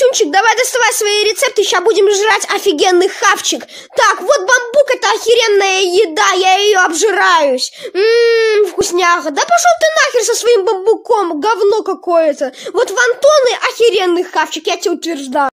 Масюнчик, давай доставай свои рецепты, сейчас будем жрать офигенный хавчик. Так, вот бамбук, это охеренная еда, я ее обжираюсь. Ммм, вкусняха. Да пошел ты нахер со своим бамбуком, говно какое-то. Вот в Антоны охеренный хавчик, я тебе утверждаю.